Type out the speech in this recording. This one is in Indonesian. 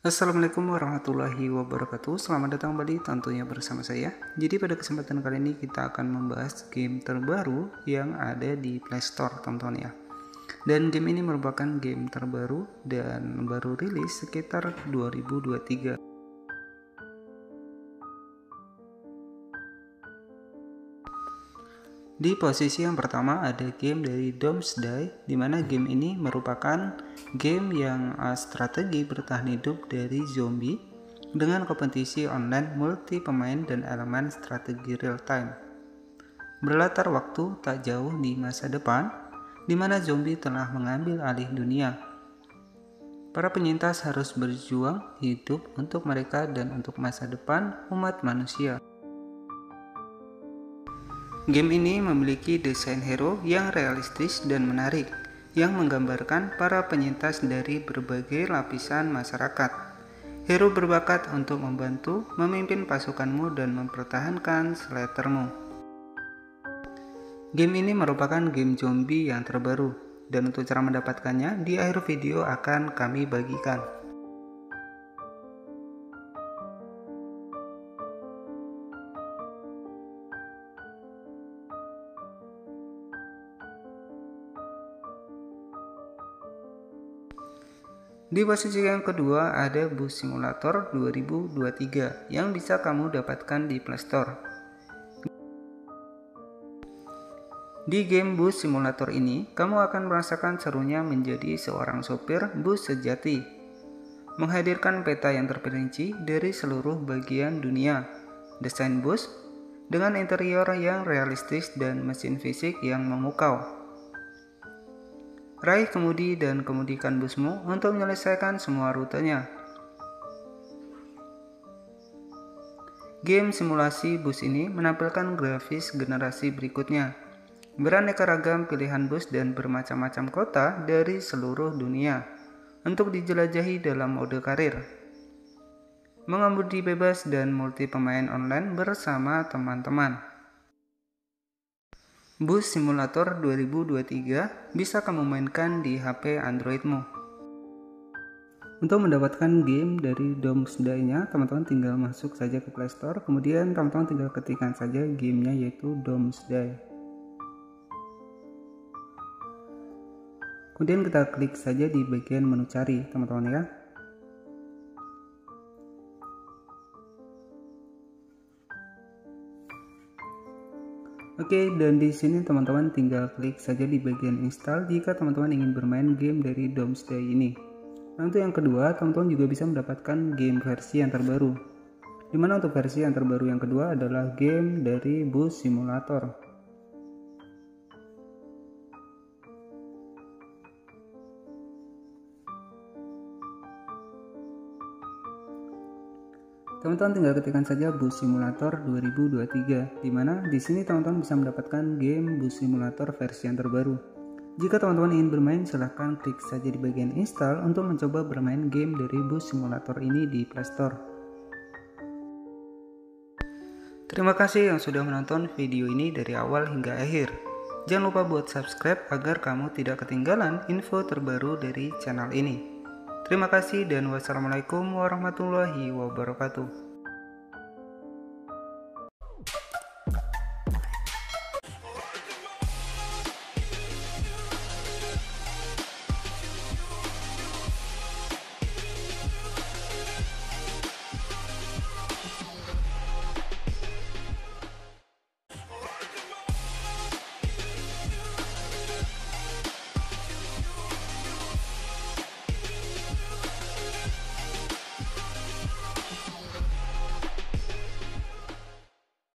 Assalamualaikum warahmatullahi wabarakatuh. Selamat datang kembali tentunya bersama saya. Jadi pada kesempatan kali ini kita akan membahas game terbaru yang ada di Playstore teman-teman ya. Dan game ini merupakan game terbaru dan baru rilis sekitar 2023 Di posisi yang pertama ada game dari Domesday, di mana game ini merupakan game yang uh, strategi bertahan hidup dari zombie dengan kompetisi online multi pemain dan elemen strategi real time. Berlatar waktu tak jauh di masa depan, di mana zombie telah mengambil alih dunia. Para penyintas harus berjuang hidup untuk mereka dan untuk masa depan umat manusia. Game ini memiliki desain hero yang realistis dan menarik, yang menggambarkan para penyintas dari berbagai lapisan masyarakat. Hero berbakat untuk membantu memimpin pasukanmu dan mempertahankan slettermu. Game ini merupakan game zombie yang terbaru, dan untuk cara mendapatkannya di akhir video akan kami bagikan. Di posisi yang kedua ada Bus Simulator 2023 yang bisa kamu dapatkan di Playstore. Di game Bus Simulator ini, kamu akan merasakan serunya menjadi seorang sopir bus sejati. Menghadirkan peta yang terperinci dari seluruh bagian dunia, desain bus, dengan interior yang realistis dan mesin fisik yang memukau. Raih kemudi dan kemudikan busmu untuk menyelesaikan semua rutenya. Game simulasi bus ini menampilkan grafis generasi berikutnya. Beraneka ragam pilihan bus dan bermacam-macam kota dari seluruh dunia untuk dijelajahi dalam mode karir. Mengemudi bebas dan multi pemain online bersama teman-teman. Bus Simulator 2023 bisa kamu mainkan di HP Androidmu. Untuk mendapatkan game dari Domesday-nya, teman-teman tinggal masuk saja ke Play Store, kemudian teman-teman tinggal ketikkan saja gamenya yaitu Domesday. Kemudian kita klik saja di bagian menu cari, teman-teman ya. Oke, dan di sini teman-teman tinggal klik saja di bagian install jika teman-teman ingin bermain game dari Domesday ini. Nah, untuk yang kedua, teman-teman juga bisa mendapatkan game versi yang terbaru. Di mana untuk versi yang terbaru yang kedua adalah game dari Bus Simulator. Teman-teman tinggal ketikkan saja Bus Simulator 2023, di mana di sini teman-teman bisa mendapatkan game Bus Simulator versi yang terbaru. Jika teman-teman ingin bermain, silahkan klik saja di bagian install untuk mencoba bermain game dari Bus Simulator ini di Playstore. Terima kasih yang sudah menonton video ini dari awal hingga akhir. Jangan lupa buat subscribe agar kamu tidak ketinggalan info terbaru dari channel ini. Terima kasih dan wassalamualaikum warahmatullahi wabarakatuh.